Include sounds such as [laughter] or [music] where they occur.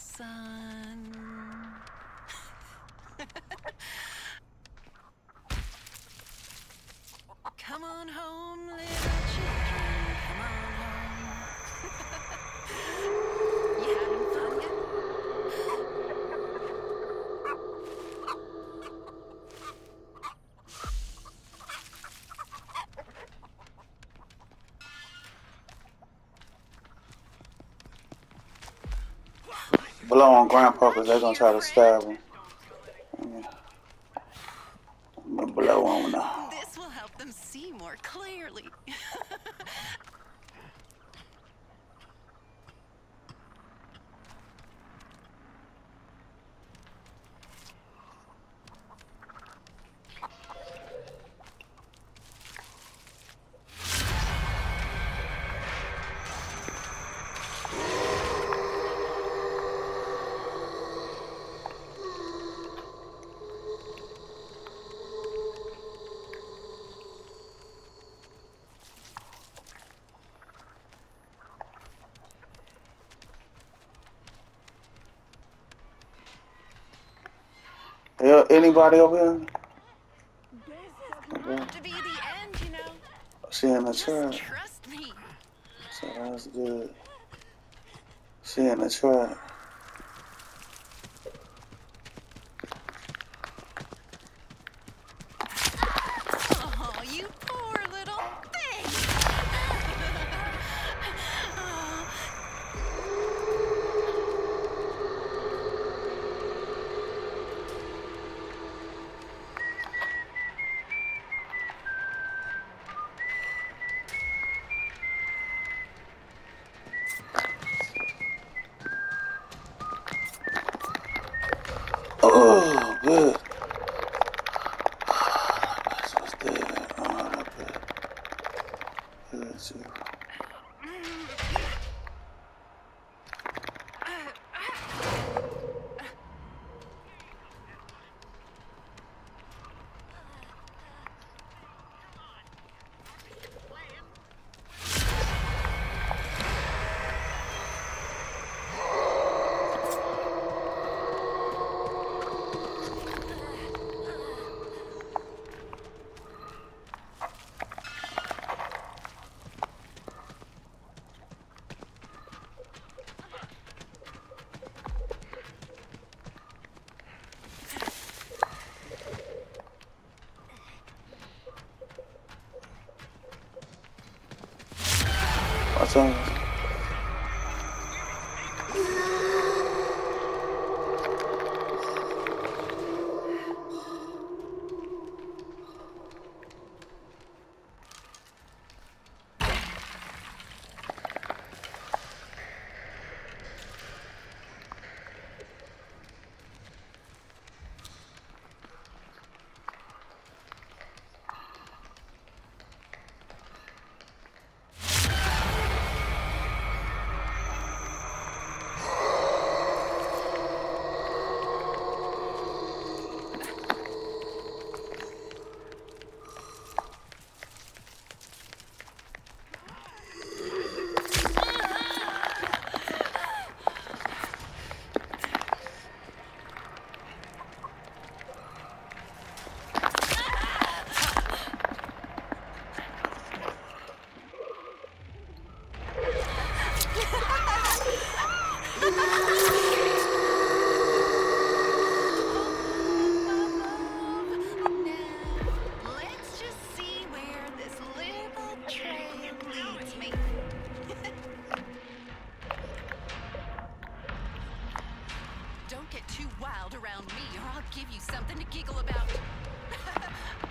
sun. Blow on grandpa because they're gonna try to stab him. I'm gonna blow on her. This will help them see more clearly. [laughs] Anybody over here? to be the end, you know. She in the Just trust me. So that's good. The truck. What's get too wild around me, or I'll give you something to giggle about. [laughs]